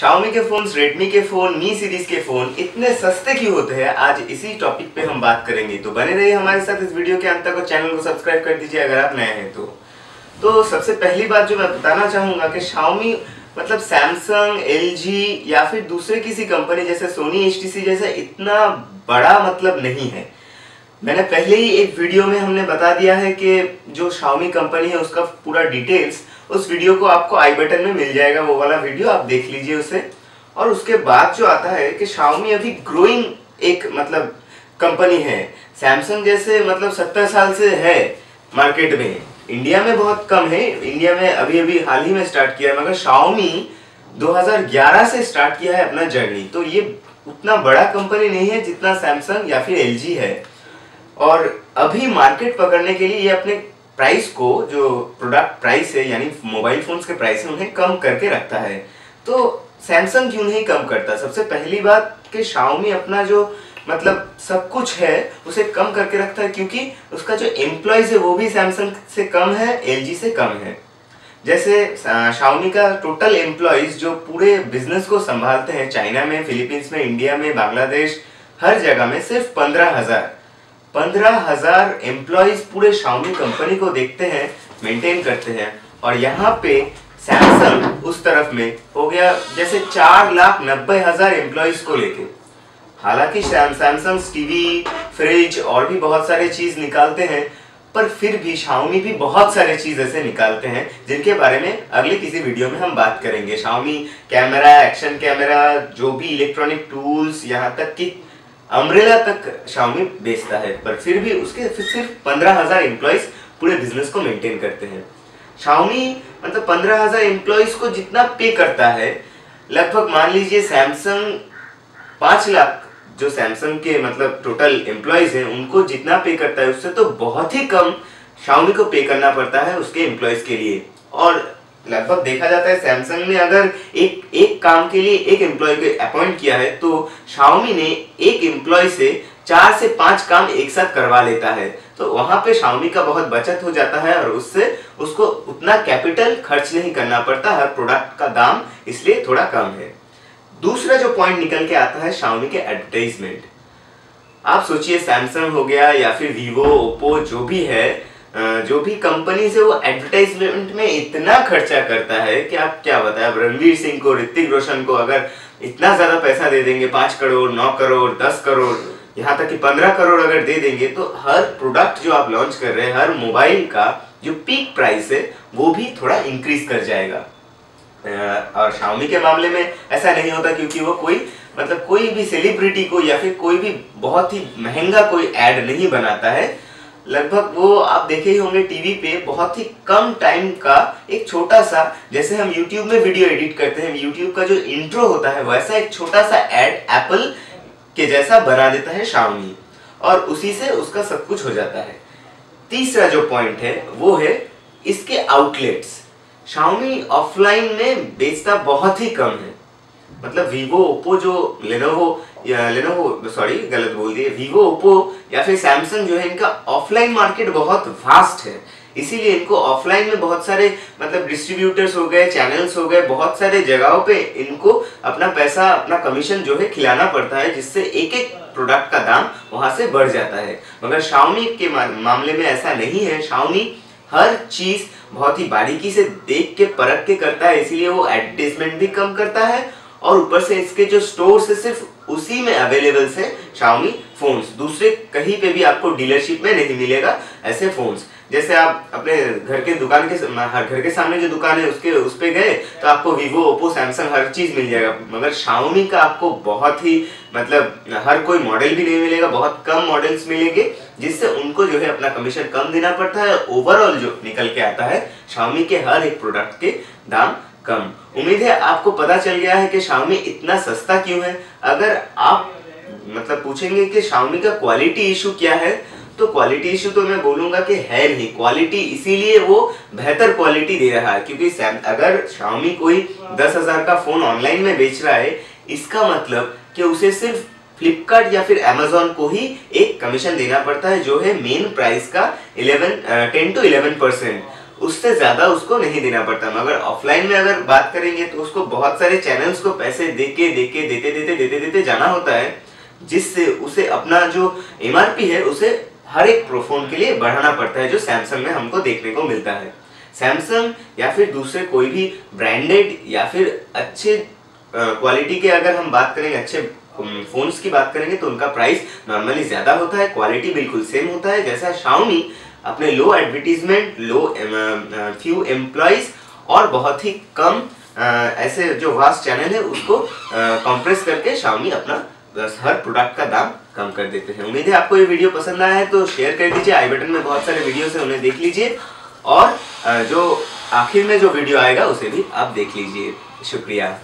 Xiaomi के phone Redmi के phone Mi series के फ़ोन इतने सस्ते क्यों होते हैं? आज इसी टॉपिक पे हम बात करेंगे। तो बने रहिए हमारे साथ इस वीडियो के अंत तक और चैनल को सब्सक्राइब कर दीजिए अगर आप नए हैं तो। तो सबसे पहली बात जो मैं बताना चाहूँगा कि Xiaomi मतलब सैमसंग एलजी या फिर दूसरे किसी कंपनी जैसे सोनी एच जैसे इतना बड़ा मतलब नहीं है। मैंने पहले ही एक वीडियो में हमने बता दिया है कि जो Xiaomi कंपनी है उसका पूरा डिटेल्स उस वीडियो को आपको आई बटन में मिल जाएगा, वो वाला वीडियो, आप देख लीजिए उसे। और उसके बाद जो आता है कि शाओमी अभी ग्रोइंग एक मतलब कंपनी है। सैमसंग जैसे मतलब सत्तर साल से है मार्केट में। इंडिया में बहुत कम है। इंडिया में अभी अभी हाल ही में स्टार्ट किया है, मगर Xiaomi 2011 से स्टार्ट किया है अपना जर्नी तो ये उतना बड़ा कंपनी नहीं है जितना सैमसंग या फिर LG है। और अभी मार्केट पकड़ने के लिए ये अपने प्राइस को जो प्रोडक्ट प्राइस है, यानी मोबाइल फोन्स के प्राइस है, उन्हें कम करके रखता है। तो सैमसंग क्यों नहीं कम करता? सबसे पहली बात कि शाओमी अपना जो मतलब सब कुछ है, उसे कम करके रखता है, क्योंकि उसका जो एम्प्लॉयज़ है, वो भी सैमसंग से कम है एलजी से कम है। जैसे शाओमी का टोटल एम्प्लॉयज़ जो पूरे बिज़नेस को संभालते हैं, चाइना में फिलीपींस में इंडिया में बांग्लादेश हर जगह में सिर्फ़ पंद्रह हज़ार। पंद्रह हज़ार एम्प्लॉयज़ पूरे शाउमी कंपनी को देखते हैं मेंटेन करते हैं। और यहाँ पे सैमसंग उस तरफ़ में हो गया, जैसे चार लाख नब्बे हज़ार एम्प्लॉयज़ को लेके। हालाँकि सैमसंग टीवी फ्रिज और भी बहुत सारे चीज़ निकालते हैं, पर फिर भी शाओमी भी बहुत सारे चीज़ ऐसे निकालते हैं, जिनके बारे में अगले किसी वीडियो में हम बात करेंगे। शाओमी कैमरा एक्शन कैमरा जो भी इलेक्ट्रॉनिक टूल्स यहाँ तक कि अम्ब्रेला तक शाओमी बेचता है, पर फिर भी उसके फिर सिर्फ़ पंद्रह हज़ार एम्प्लॉयज़ पूरे बिज़नेस को मेंटेन करते हैं। शाओमी मतलब पंद्रह हज़ार एम्प्लॉयज़ को जितना पे करता है, लगभग मान लीजिए सैमसंग पाँच लाख जो सैमसंग के मतलब टोटल एम्प्लॉयज़ हैं, उनको जितना पे करता है, उससे तो बहुत ही कम शाओमी को पे करना पड़ता है उसके एम्प्लॉयज़ के लिए। और लगभग देखा जाता है सैमसंग ने अगर एक एक काम के लिए एक एम्प्लॉय को अपॉइंट किया है तो शाओमी ने एक एम्प्लॉय से चार से पाँच काम एक साथ करवा लेता है। तो वहाँ पे शाओमी का बहुत बचत हो जाता है और उससे उसको उतना कैपिटल खर्च नहीं करना पड़ता, हर प्रोडक्ट का दाम इसलिए थोड़ा कम है। दूसरा जो पॉइंट निकल के आता है शाओमी के एडवर्टाइजमेंट आप सोचिए सैमसंग हो गया या फिर वीवो ओप्पो जो भी है जो भी कंपनी से वो एडवर्टाइजमेंट में इतना खर्चा करता है कि आप क्या बताए रणवीर सिंह को, ऋतिक रोशन को अगर इतना ज़्यादा पैसा दे देंगे, पाँच करोड़, नौ करोड़, दस करोड़, यहाँ तक कि पंद्रह करोड़ अगर दे देंगे तो हर प्रोडक्ट जो आप लॉन्च कर रहे हैं, हर मोबाइल का जो पीक प्राइस है, वो भी थोड़ा इंक्रीज कर जाएगा। और शाओमी के मामले में ऐसा नहीं होता क्योंकि वो कोई मतलब कोई भी सेलिब्रिटी को या फिर कोई भी बहुत ही महँगा कोई एड नहीं बनाता है। लगभग वो आप देखे ही होंगे टीवी पे बहुत ही कम टाइम का एक छोटा सा, जैसे हम यूट्यूब में वीडियो एडिट करते हैं, YouTube का जो इंट्रो होता है, वैसा एक छोटा सा एड एप्पल के जैसा बना देता है शाओमी और उसी से उसका सब कुछ हो जाता है। तीसरा जो पॉइंट है, वो है इसके आउटलेट्स शाओमी ऑफलाइन में बेचता बहुत ही कम है। मतलब वीवो ओप्पो जो लेनोवो या लेनोवो सॉरी गलत बोल दिए वीवो ओप्पो या फिर सैमसंग जो है इनका ऑफलाइन मार्केट बहुत वास्ट है। इसीलिए इनको ऑफलाइन में बहुत सारे मतलब डिस्ट्रीब्यूटर्स हो गए चैनल्स हो गए, बहुत सारे जगहों पे इनको अपना पैसा, अपना कमीशन जो है खिलाना पड़ता है, जिससे एक एक प्रोडक्ट का दाम वहाँ से बढ़ जाता है। मगर शाओमी के मामले में ऐसा नहीं है। शाओमी हर चीज़ बहुत ही बारीकी से देख के, परख के करता है, इसीलिए वो एडवर्टीजमेंट भी कम करता है और ऊपर से इसके जो स्टोर से सिर्फ़ उसी में अवेलेबल है शाओमी फोन्स दूसरे कहीं पे भी आपको डीलरशिप में नहीं मिलेगा ऐसे फोन्स जैसे आप अपने घर के दुकान के घर के सामने जो दुकान है, उसके, उस पे गए तो आपको वीवो ओप्पो सैमसंग हर चीज़ मिल जाएगा। मगर शाओमी का आपको बहुत ही मतलब हर कोई मॉडल भी नहीं मिलेगा, बहुत कम मॉडल्स मिलेंगे, जिससे उनको जो है अपना कमीशन कम देना पड़ता है। ओवरऑल जो निकल के आता है शाओमी के हर एक प्रोडक्ट के दाम कम। उम्मीद है आपको पता चल गया है कि शाओमी इतना सस्ता क्यों है। अगर आप मतलब पूछेंगे कि शाओमी का क्वालिटी इशू क्या है तो क्वालिटी इशू तो मैं बोलूँगा कि है नहीं। क्वालिटी इसीलिए वो बेहतर क्वालिटी दे रहा है, क्योंकि अगर शाओमी कोई दस हज़ार का फ़ोन ऑनलाइन में बेच रहा है, इसका मतलब कि उसे सिर्फ़ फ्लिपकार्ट या फिर अमेजोन को ही एक कमीशन देना पड़ता है, जो है मेन प्राइस का 11 टेन टू इलेवन परसेंट उससे ज़्यादा उसको नहीं देना पड़ता। मगर ऑफलाइन में अगर बात करेंगे तो उसको बहुत सारे चैनल्स को पैसे दे के दे के देते देते देते देते जाना होता है, जिससे उसे अपना जो एमआरपी है, उसे हर एक प्रोफोन के लिए बढ़ाना पड़ता है, जो सैमसंग में हमको देखने को मिलता है। सैमसंग या फिर दूसरे कोई भी ब्रांडेड या फिर अच्छे क्वालिटी के अगर हम बात करेंगे, अच्छे फोन्स की बात करेंगे तो उनका प्राइस नॉर्मली ज़्यादा होता है क्वालिटी बिल्कुल सेम होता है। जैसा शाओमी अपने low advertisement low few employees और बहुत ही कम ऐसे जो वास्ट चैनल है, उसको कंप्रेस करके शाओमी अपना हर प्रोडक्ट का दाम कम कर देते हैं। उम्मीद है आपको ये वीडियो पसंद आया है तो शेयर कर दीजिए। आई बटन में बहुत सारे वीडियो है, उन्हें देख लीजिए। और जो आखिर में जो वीडियो आएगा, उसे भी आप देख लीजिए। शुक्रिया।